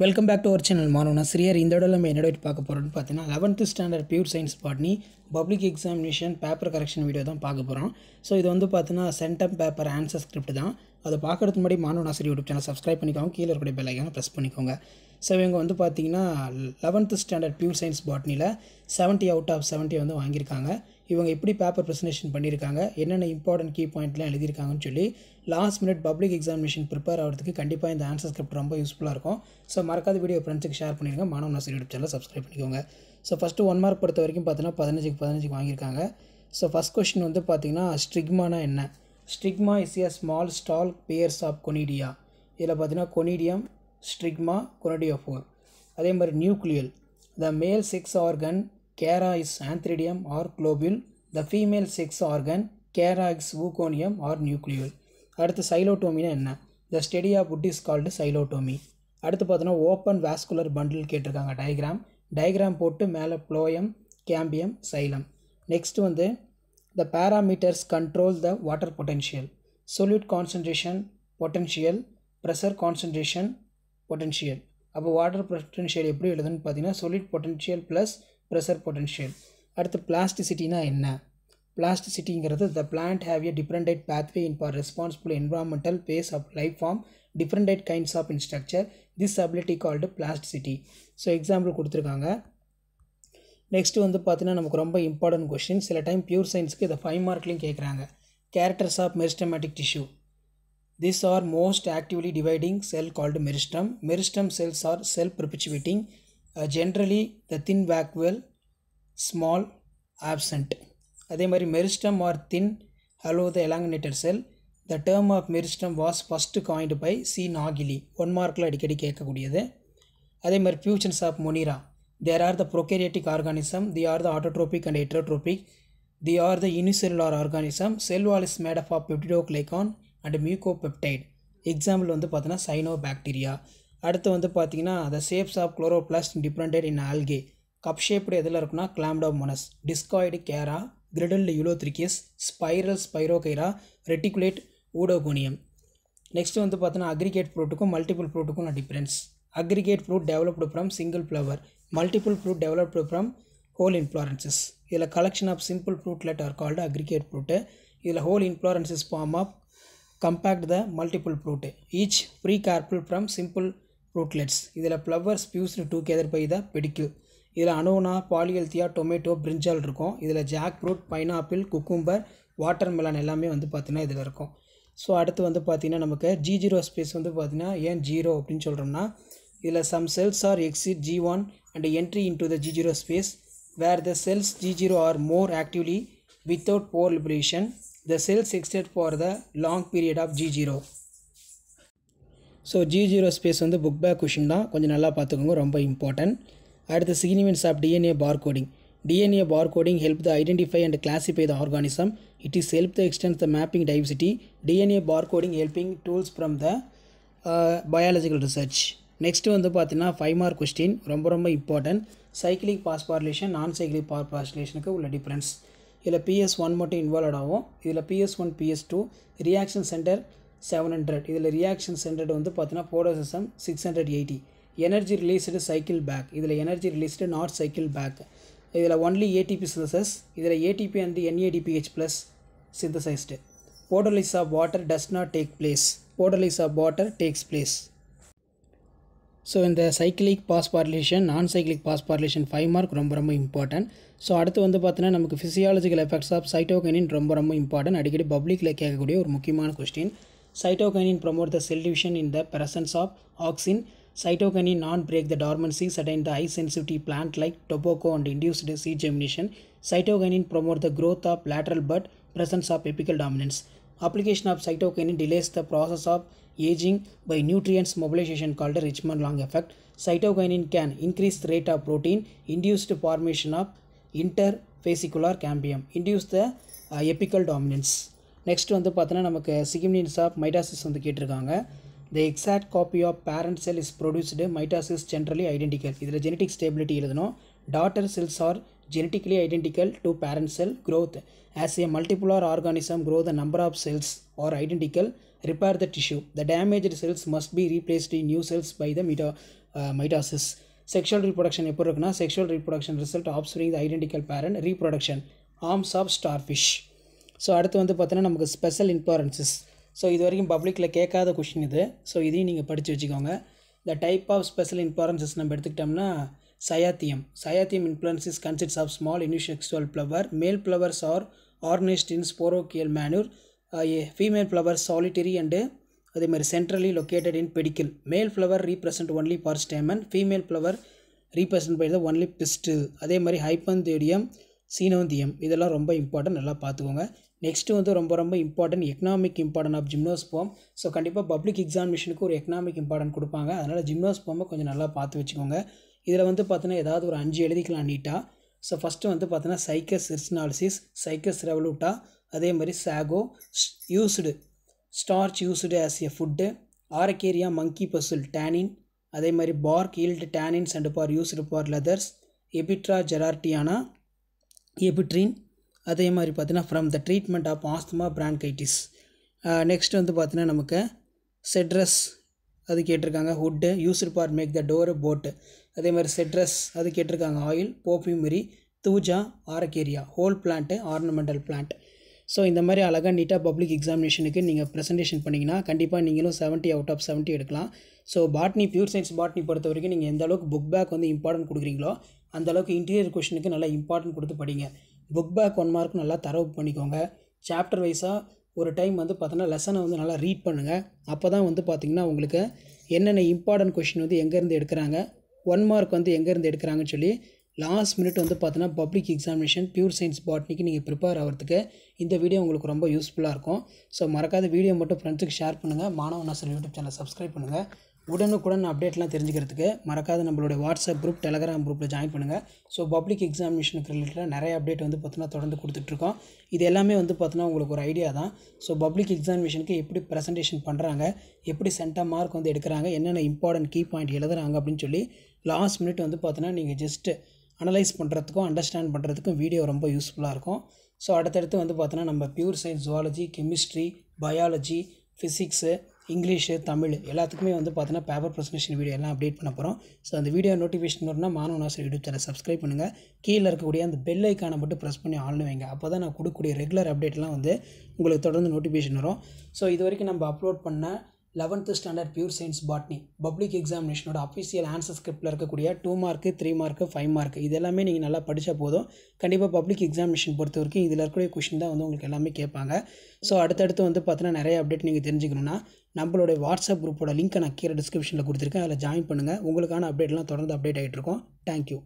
Welcome back to our channel மாணவன் ஆசிரியர் இந்த இடம் நம்ம என்னோட பார்க்க போகிறோம்னு பார்த்தீங்கன்னா eleventh standard pure science botany public examination paper correction video தான் பார்க்க போகிறோம் ஸோ இது வந்து பார்த்தீங்கன்னா சென்டம் பேப்பர் ஆன்சர் ஸ்கிரிப்ட் தான். அதை பார்க்குறதுக்கு முன்னாடி மாணவன் ஆசிரியர் யூடியூப் சேனல் சப்ஸ்கிரைப் பண்ணிக்கோங்க. கீழே இருக்கக்கூடிய பெல் ப்ரெஸ் பண்ணிக்கோங்க. ஸோ இவங்க வந்து பார்த்தீங்கன்னா லெவன்த்து ஸ்டாண்டர்ட் பியூர் சயின்ஸ் பாட்னியில் செவன்ட்டி அவுட் ஆஃப் செவன்ட்டி வந்து வாங்கியிருக்காங்க. இவங்க எப்படி பேப்பர் ப்ரெசன்டேஷன் பண்ணியிருக்காங்க என்னென்ன இம்பார்ட்டன்ட் கீ பாயிண்ட்லாம் எழுதியிருக்காங்கன்னு சொல்லி last minute public examination prepare ஆகிறதுக்கு கண்டிப்பாக இந்த ஆன்சர் ஸ்கிரிப்ட் ரொம்ப யூஸ்ஃபுல்லாக இருக்கும். ஸோ மறக்காத வீடியோ ஃப்ரெண்ட்ஸுக்கு ஷேர் பண்ணிடுங்க மாணவ நாசர் யூடியூப் சேனல் சப்ஸ்கிரைப் பண்ணிக்கோங்க. ஸோ ஃபஸ்ட்டு ஒன் மார்க் பொறுத்த வரைக்கும் பார்த்தீங்கன்னா பதினஞ்சுக்கு பதினஞ்சுக்கு வாங்கியிருக்காங்க. ஸோ ஃபஸ்ட் கொஸ்டின் வந்து பார்த்திங்கன்னா ஸ்ட்ரிக்மானா என்ன? Sterigma is a small stall bears of conidia இதில் பார்த்தீங்கன்னா கொனிடியம் ஸ்ட்ரிக்மா கொனடியோஃபோர் அதே மாதிரி nucule the male sex organ Chara is antheridium or globule the female sex organ Chara is oogonium or nucule. அடுத்து சைலோட்டோமினா என்ன? The study of wood is called xylotomy. அடுத்து பார்த்தோன்னா open vascular bundle கேட்டிருக்காங்க diagram. Diagram போட்டு மேலே phloem cambium xylem. Next வந்து the parameters control the water potential. Solute concentration potential pressure concentration potential. அப்போ வாட்டர் பொட்டென்ஷியல் எப்படி எழுதுன்னு பார்த்தீங்கன்னா solute potential plus pressure potential அடுத்து பிளாஸ்டிசிட்டினா என்ன பிளாஸ்டிசிட்டிங்கிறது the plant have a differentiated tight pathway in for responsible environmental phase of life form differentiated kinds of in structure this ability called plasticity so example கொடுத்துருக்காங்க next வந்து பார்த்தீங்கன்னா நமக்கு ரொம்ப important question சில time pure சயின்ஸ்க்கு இதை five மார்க்லையும் கேட்குறாங்க characters of meristematic tissue this are most actively dividing cell called meristem meristem cells are cell perpetuating generally the thin vacuole small absent அதே மாதிரி meristem are thin hello the elongated cell the term of meristem was first coined by C Nageli one மார்க்கில் அடிக்கடி கேட்கக்கூடியது. அதே மாதிரி features of Monera there are the prokaryotic organism they are the autotrophic and heterotrophic they are the unicellular organism cell wall is made of of peptidoglycan and mucopeptide example வந்து பார்த்தீங்கன்னா cyanobacteria அடுத்து வந்து பார்த்தீங்கன்னா the shapes of chloroplast different in algae cup shaped எதில் இருக்குன்னா Chlamydomonas discoid Chara girdled Ulothrix spiral Spirogyra reticulate Oedogonium next வந்து பார்த்தீங்கன்னா aggregate ஃப்ரூட்டுக்கும் multiple ஃப்ரூட்டுக்கும் difference aggregate fruit developed from single flower multiple fruit developed from whole inflorescences இதில் collection of simple fruitlet are called aggregate fruit இதில் whole inflorescences form of compact the multiple fruit each free carpel from simple fruitlets. இதில் flowers together by the pedicel. இதில் Annona Polyalthia tomato brinjal இருக்கும். இதில் jackfruit pineapple cucumber water melon எல்லாமே வந்து பார்த்திங்கன்னா இதில் இருக்கும். ஸோ அடுத்து வந்து பார்த்திங்கன்னா நமக்கு ஜி ஜீரோ ஸ்பேஸ் வந்து பார்த்திங்கன்னா ஏன் ஜீரோ அப்படின்னு சொல்கிறோம்னா இதில் some cells are exit G one and entry into the G zero space where the cells G zero are more actively without proliferation the cells exist for the long period of G0. So G zero space வந்து book back question தான். கொஞ்சம் நல்லா பார்த்துக்கோங்க ரொம்ப important அடுத்து significance of DNA barcoding DNA barcoding help the identify and classify the organism it is help the extends the mapping diversity DNA barcoding helping tools from the biological research next வந்து பார்த்தீங்கன்னா five mark question ரொம்ப ரொம்ப important cyclic பாஸ்பார்லேஷன் நான் cyclic பாஸ்பார்லேஷனுக்கு உள்ள difference இதில் PS one மட்டும் involve ஆகும். இதில் PS one PS two reaction centre seven hundred இதில் ரியாக்ஷன் சென்டர்டு வந்து பார்த்தீங்கன்னா photosystem six hundred eighty energy released cycle back இதில் energy released not cycle back இதில் ஒன்லி ஏடிபி சிந்தசஸ் இதில் ATP and NADPH plus synthesised photolysis of water does not take place photolysis of water takes place so இந்த cyclic phosphorylation non cyclic phosphorylation five mark ரொம்ப ரொம்ப important so அடுத்து வந்து பார்த்தீங்கன்னா நமக்கு physiological effects of சைட்டோகனின் ரொம்ப ரொம்ப இம்பார்ட்டன்ட் அடிக்கடி பப்ளிக்கில் கேட்கக்கூடிய ஒரு முக்கியமான question Cytokinin promote the cell division in the presence of auxin. Cytokinin non-break the dormancy set in the high sensitivity plant like tobacco and induced seed germination. Cytokinin promote the growth of lateral bud presence of apical dominance. Application of cytokinin delays the process of aging by nutrients mobilization called the Richmond Long effect. Cytokinin can increase the rate of protein induced formation of interfacicular cambium, induce the uh, apical dominance. Next வந்து பார்த்தோன்னா நமக்கு significance of mitosis வந்து கேட்டிருக்காங்க. The exact copy of parent cell is produced mitosis generally identical இதில் genetic stability எழுதணும். Daughter cells are genetically identical to parent cell growth as a multicellular organism grow the number of cells are identical repair the tissue the damaged cells must be replaced new cells by the the mitosis sexual reproduction எப்படி இருக்குன்னா sexual reproduction result offspring the identical parent reproduction arms of starfish so அடுத்து வந்து பார்த்தோன்னா நமக்கு special இம்பார்ட்டன்சஸ் so இது வரைக்கும் பப்ளிக்கில் கேட்காத கொஷின் இது. ஸோ இதையும் நீங்கள் படித்து வச்சுக்கோங்க. The type of special importances நம்ம எடுத்துக்கிட்டோம்னா cyathium. Cyathium inflorescence consists of small unisexual flower male flowers are arranged in ஸ்போரோக்கியல் manner female flower solitary and அதே மாதிரி centrally located in pedicel male flower represent only by stamen female flower represent by the only pistil அதே மாதிரி ஹைப்பந்தேடியம் சீனோந்தியம் இதெல்லாம் ரொம்ப important நல்லா பார்த்துக்கோங்க. Next வந்து ரொம்ப ரொம்ப important economic important of gymnosperm so கண்டிப்பாக பப்ளிக் எக்ஸாமினேஷனுக்கு ஒரு எக்கனாமிக் இம்பார்ட்டன்ட் கொடுப்பாங்க. அதனால் ஜிம்னோஸ்போமை கொஞ்சம் நல்லா பார்த்து வச்சுக்கோங்க. இதில் வந்து பார்த்தீங்கன்னா ஏதாவது ஒரு அஞ்சு எழுதிக்கலாம் நீட்டாக ஸோ ஃபஸ்ட்டு வந்து பார்த்தீங்கன்னா சைக்கஸ் இர்ஸ்னாலிசிஸ் சைக்கஸ் ரெவலூட்டா அதே மாதிரி sago used starch used as a food Araucaria monkey puzzle tannin அதே மாதிரி bark yield tannins and bark used for leathers Ephedra gerardiana ephedrine அதே மாதிரி பார்த்தீங்கன்னா from the treatment of asthma bronchitis next வந்து பார்த்தீங்கன்னா நமக்கு செட்ரஸ் அது கேட்டிருக்காங்க wood used for make the door போட்டு அதே மாதிரி செட்ரஸ் அது கேட்டிருக்காங்க oil perfumery Thuja Araucaria whole plant ornamental plant so இந்த மாதிரி அழகாக நீட்டாக பப்ளிக் எக்ஸாமினேஷனுக்கு நீங்கள் ப்ரெசன்டேஷன் பண்ணிங்கன்னா கண்டிப்பாக நீங்களும் செவன்ட்டி அவுட் ஆஃப் செவன்ட்டி எடுக்கலாம். So botany pure science botany பொறுத்த வரைக்கும் நீங்கள் எந்த அளவுக்கு புக் பேக் வந்து இம்பார்ட்டன்ட் கொடுக்குறீங்களோ அந்த அளவுக்கு இன்டீரியர் கொஷனுக்கு நல்லா இம்பார்ட்டன்ட் கொடுத்து படிங்க. புக் பேக் ஒன் மார்க் நல்லா தரவு பண்ணிக்கோங்க. சாப்டர் வைஸாக ஒரு டைம் வந்து பார்த்தோன்னா லெசனை வந்து நல்லா ரீட் பண்ணுங்கள் அப்போ தான் வந்து பார்த்திங்கன்னா உங்களுக்கு என்னென்ன இம்பார்ட்டன்ட் கொஷின் வந்து எங்கேருந்து எடுக்கிறாங்க ஒன் மார்க் வந்து எங்கேருந்து எடுக்கிறாங்கன்னு சொல்லி லாஸ்ட் மினிட் வந்து பார்த்தோன்னா பப்ளிக் எக்ஸாமினேஷன் பியூர் சயின்ஸ் பாட்னிக்கு நீங்கள் ப்ரிப்பேர் ஆகிறதுக்கு இந்த வீடியோ உங்களுக்கு ரொம்ப யூஸ்ஃபுல்லாக இருக்கும். ஸோ மறக்காத வீடியோ மட்டும் ஃப்ரெண்ட்ஸுக்கு ஷேர் பண்ணுங்கள் மாணவனாசர் யூடியூப் சேனல் சப்ஸ்கிரைப் பண்ணுங்கள் உடனுக்குடன் அப்டேட்லாம் தெரிஞ்சுக்கிறதுக்கு மறக்காத நம்மளுடைய வாட்ஸ்அப் குரூப் டெலகிராம் குரூப்பில் ஜாயின் பண்ணுங்கள் ஸோ பப்ளிக் எக்ஸாமினேஷனுக்கு ரிலேட்டடாக நிறைய அப்டேட் வந்து பார்த்தோன்னா தொடர்ந்து கொடுத்துட்ருக்கோம். இது எல்லாமே வந்து பார்த்தோன்னா உங்களுக்கு ஒரு ஐடியா தான். ஸோ பப்ளிக் எக்ஸாமினேஷனுக்கு எப்படி ப்ரெசன்டேஷன் பண்ணுறாங்க எப்படி சென்டாக மார்க் வந்து எடுக்கிறாங்க என்னென்ன இம்பார்ட்டன்ட் கீ பாயிண்ட் எழுதுறாங்க அப்படின்னு சொல்லி லாஸ்ட் மினிட் வந்து பார்த்தோன்னா நீங்கள் ஜஸ்ட்டு அனலைஸ் பண்ணுறதுக்கும் அண்டர்ஸ்டாண்ட் பண்ணுறதுக்கும் வீடியோ ரொம்ப யூஸ்ஃபுல்லாக இருக்கும். ஸோ அடுத்தடுத்து வந்து பார்த்தோன்னா நம்ம pure science zoology chemistry biology physics English Tamil எல்லாத்துக்குமே வந்து பார்த்தீங்கன்னா பேப்பர் ப்ரெசன்டேஷன் வீடியோ எல்லாம் அப்டேட் பண்ண போகிறோம் ஸோ அந்த வீடியோ நோட்டிஃபிகேஷன் வரணும்னா மாணவனாசர் யூடியூப் சேனல் சப்ஸ்கிரைப் பண்ணுங்கள் கீழே இருக்கக்கூடிய அந்த பெல் ஐக்கானை மட்டும் ப்ரெஸ் பண்ணி ஆள்னு வைங்க. அப்போ தான் நான் கொடுக்கக்கூடிய ரெகுலர் அப்டேட்லாம் வந்து உங்களுக்கு தொடர்ந்து நோட்டிஃபிகேஷன் வரும். ஸோ இது வரைக்கும் நம்ம அப்லோட் பண்ண eleventh standard pure science botany public எக்ஸாமினேஷனோட official answer ஸ்கிரிப்டில் இருக்கக்கூடிய two mark three mark five mark இது எல்லாமே நீங்கள் நல்லா படித்தா போதும். கண்டிப்பாக பப்ளிக் எக்ஸாமினேஷன் பொறுத்த வரைக்கும் இதில் இருக்கக்கூடிய கொஷின் தான் வந்து உங்களுக்கு எல்லாமே கேட்பாங்க. ஸோ அடுத்தடுத்து வந்து பார்த்தீங்கன்னா நிறைய அப்டேட் நீங்கள் தெரிஞ்சுக்கணும்னா நம்மளுடைய வாட்ஸ்அப் குரூப்போட லிங்க்கை நான் கீழே டிஸ்கிரிப்ஷனில் கொடுத்துருக்கேன். அதில் ஜாயின் பண்ணுங்கள் உங்களுக்கான அப்டேட்லாம் தொடர்ந்து அப்டேட் ஆகிட்டு இருக்கோம். தேங்க்யூ